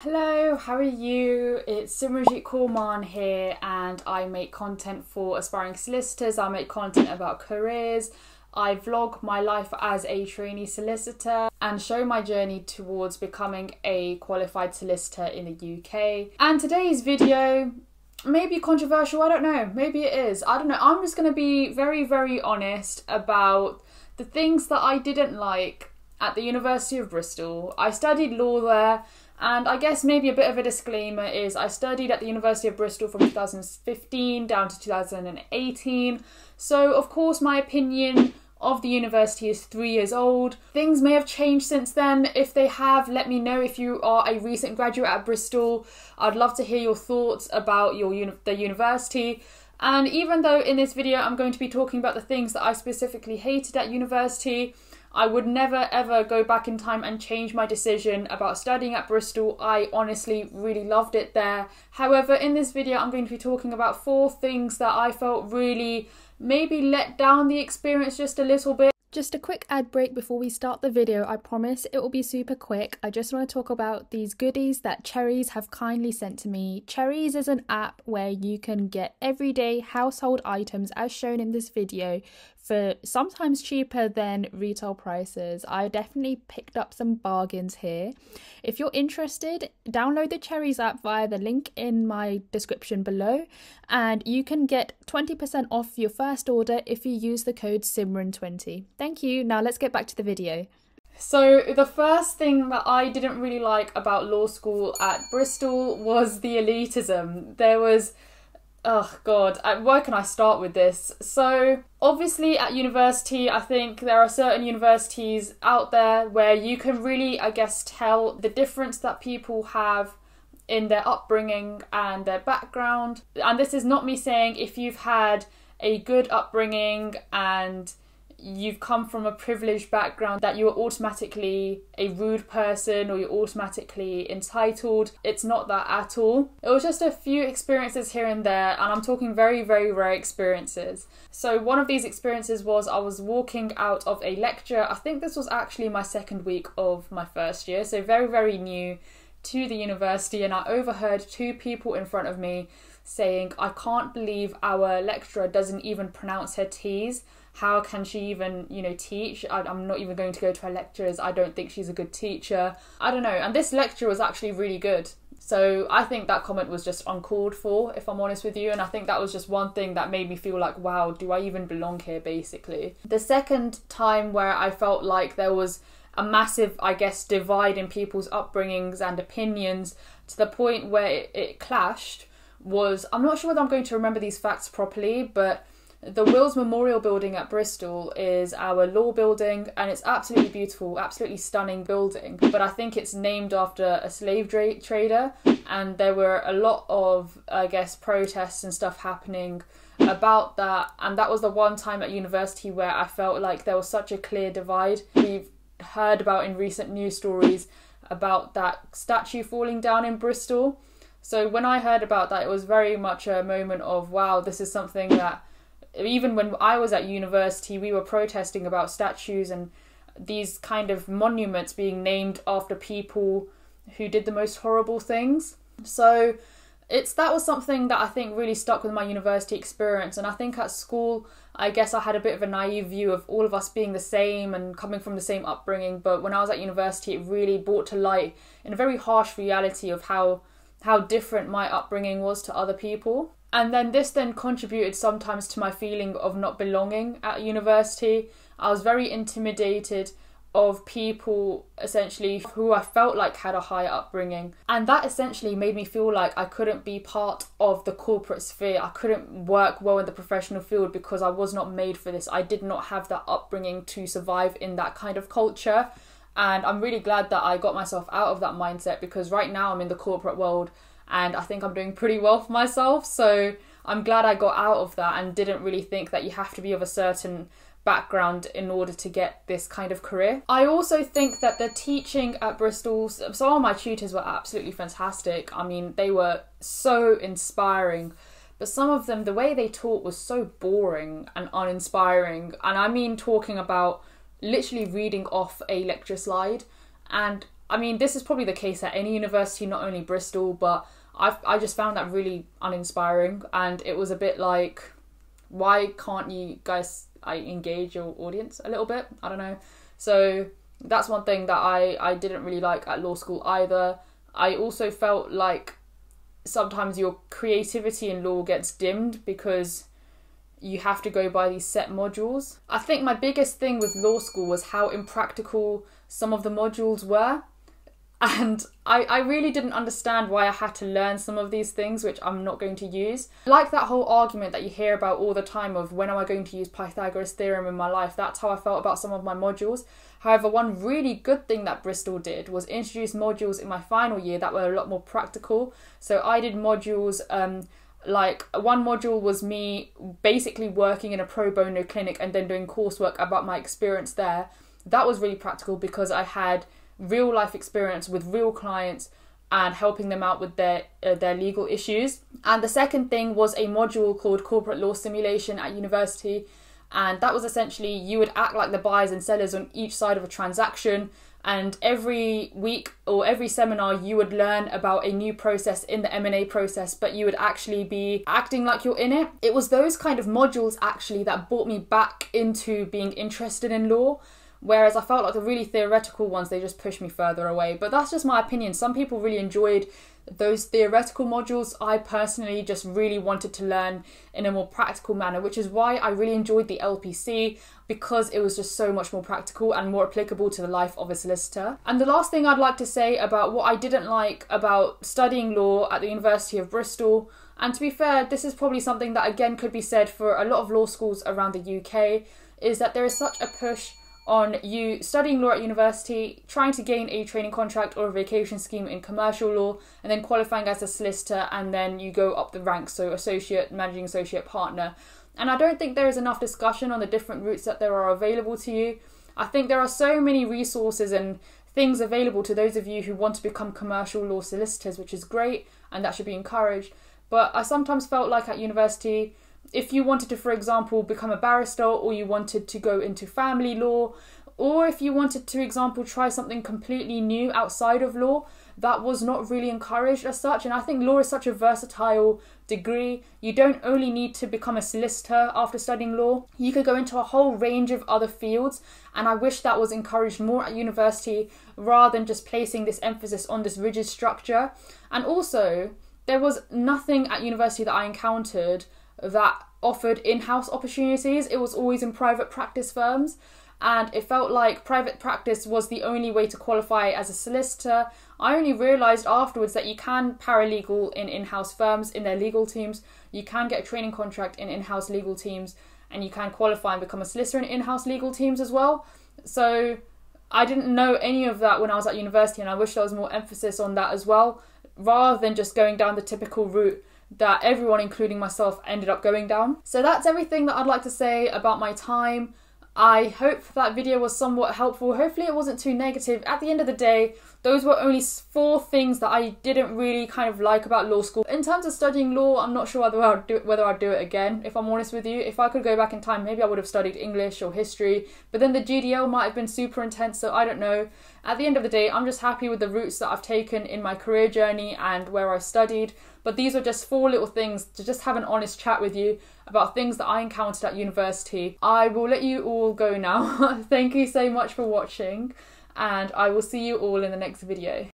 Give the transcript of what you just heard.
Hello, how are you? It's Simranjeet Kaur Mann here, and I make content for aspiring solicitors. I make content about careers. I vlog my life as a trainee solicitor and show my journey towards becoming a qualified solicitor in the UK. And today's video may be controversial, I don't know. Maybe it is. I don't know. I'm just going to be very, very honest about the things that I didn't like at the University of Bristol. I studied law there and I guess maybe a bit of a disclaimer is I studied at the University of Bristol from 2015 down to 2018. So, of course, my opinion of the university is three years old. Things may have changed since then. If they have, let me know if you are a recent graduate at Bristol. I'd love to hear your thoughts about your uni- the university. And even though in this video I'm going to be talking about the things that I specifically hated at university, I would never ever go back in time and change my decision about studying at Bristol. I honestly really loved it there. However, in this video, I'm going to be talking about four things that I felt really maybe let down the experience just a little bit. Just a quick ad break before we start the video. I promise it will be super quick. I just want to talk about these goodies that Cherryz have kindly sent to me. Cherryz is an app where you can get everyday household items as shown in this video for sometimes cheaper than retail prices. I definitely picked up some bargains here. If you're interested, download the Cherryz app via the link in my description below, and you can get 20% off your first order if you use the code SIMRAN20. Thank you. Now let's get back to the video. So, the first thing that I didn't really like about law school at Bristol was the elitism. There was oh god where can i start with this? So obviously at university i think there are certain universities out there where you can really i guess tell the difference that people have in their upbringing and their background. And this is not me saying if you've had a good upbringing and you've come from a privileged background that you're automatically a rude person or you're automatically entitled. It's not that at all. It was just a few experiences here and there, and I'm talking very, very rare experiences. So, one of these experiences was I was walking out of a lecture. I think this was actually my second week of my first year, so very, very new to the university, and I overheard two people in front of me saying, I can't believe our lecturer doesn't even pronounce her T's. How can she even you know teach? I, am not even going to go to her lectures. I don't think she's a good teacher. I don't know. And this lecture was actually really good. So i think that comment was just uncalled for if i'm honest with you. And i think that was just one thing that made me feel like wow do i even belong here basically? The second time where i felt like there was a massive i guess divide in people's upbringings and opinions to the point where it, it clashed was i'm not sure whether i'm going to remember these facts properly but the Wills Memorial Building at Bristol is our law building and it's absolutely beautiful, absolutely stunning building. But I think it's named after a slave tra- trader, and there were a lot of, I guess, protests and stuff happening about that. And that was the one time at university where I felt like there was such a clear divide. We've heard about in recent news stories about that statue falling down in Bristol. So when I heard about that, it was very much a moment of wow, this is something that even when I was at university, we were protesting about statues and these kind of monuments being named after people who did the most horrible things. So it's that was something that I think really stuck with my university experience and I think at school I guess I had a bit of a naive view of all of us being the same and coming from the same upbringing but when I was at university it really brought to light in a very harsh reality of how how different my upbringing was to other people and then this then contributed sometimes to my feeling of not belonging at university. I was very intimidated of people essentially who I felt like had a higher upbringing. And that essentially made me feel like I couldn't be part of the corporate sphere. I couldn't work well in the professional field because I was not made for this. I did not have that upbringing to survive in that kind of culture. And I'm really glad that I got myself out of that mindset because right now I'm in the corporate world and I think I'm doing pretty well for myself. So I'm glad I got out of that and didn't really think that you have to be of a certain background in order to get this kind of career. I also think that the teaching at Bristol, some of my tutors were absolutely fantastic. I mean, they were so inspiring, but some of them, the way they taught was so boring and uninspiring. And I mean, talking about literally reading off a lecture slide. And I mean, this is probably the case at any university, not only Bristol, but I I just found that really uninspiring, and it was a bit like, why can't you guys I engage your audience a little bit? I don't know. So that's one thing that I I didn't really like at law school either. I also felt like sometimes your creativity in law gets dimmed because you have to go by these set modules. I think my biggest thing with law school was how impractical some of the modules were. And I, I really didn't understand why I had to learn some of these things, which I'm not going to use. Like that whole argument that you hear about all the time of when am I going to use Pythagoras' theorem in my life, that's how I felt about some of my modules. However, one really good thing that Bristol did was introduce modules in my final year that were a lot more practical. So I did modules. Um, like one module was me basically working in a pro bono clinic and then doing coursework about my experience there. That was really practical because I had real life experience with real clients and helping them out with their uh, their legal issues. And the second thing was a module called corporate law simulation at university. And that was essentially you would act like the buyers and sellers on each side of a transaction. And every week or every seminar you would learn about a new process in the M&A process but you would actually be acting like you're in it. It was those kind of modules actually that brought me back into being interested in law whereas I felt like the really theoretical ones they just pushed me further away. But that's just my opinion. Some people really enjoyed those theoretical modules. I personally just really wanted to learn in a more practical manner, which is why I really enjoyed the LPC because it was just so much more practical and more applicable to the life of a solicitor. And the last thing I'd like to say about what I didn't like about studying law at the University of Bristol, and to be fair, this is probably something that again could be said for a lot of law schools around the UK, is that there is such a push on you studying law at university, trying to gain a training contract or a vacation scheme in commercial law, and then qualifying as a solicitor, and then you go up the ranks, so associate, managing associate, partner. And I don't think there is enough discussion on the different routes that there are available to you. I think there are so many resources and things available to those of you who want to become commercial law solicitors, which is great and that should be encouraged. But I sometimes felt like at university, if you wanted to, for example, become a barrister or you wanted to go into family law, or if you wanted to, example, try something completely new outside of law, that was not really encouraged as such. And I think law is such a versatile degree. You don't only need to become a solicitor after studying law, you could go into a whole range of other fields. And I wish that was encouraged more at university rather than just placing this emphasis on this rigid structure. And also, there was nothing at university that I encountered that offered in house opportunities. It was always in private practice firms, and it felt like private practice was the only way to qualify as a solicitor. I only realised afterwards that you can paralegal in in house firms in their legal teams, you can get a training contract in in house legal teams, and you can qualify and become a solicitor in in house legal teams as well. So I didn't know any of that when I was at university, and I wish there was more emphasis on that as well, rather than just going down the typical route that everyone, including myself, ended up going down. So that's everything that I'd like to say about my time. I hope that video was somewhat helpful. Hopefully, it wasn't too negative. At the end of the day, those were only four things that I didn't really kind of like about law school. In terms of studying law, I'm not sure whether I'd do, whether I'd do it again. If I'm honest with you, if I could go back in time, maybe I would have studied English or history. But then the GDL might have been super intense, so I don't know. At the end of the day, I'm just happy with the routes that I've taken in my career journey and where I studied. But these are just four little things to just have an honest chat with you about things that I encountered at university. I will let you all go now. Thank you so much for watching, and I will see you all in the next video.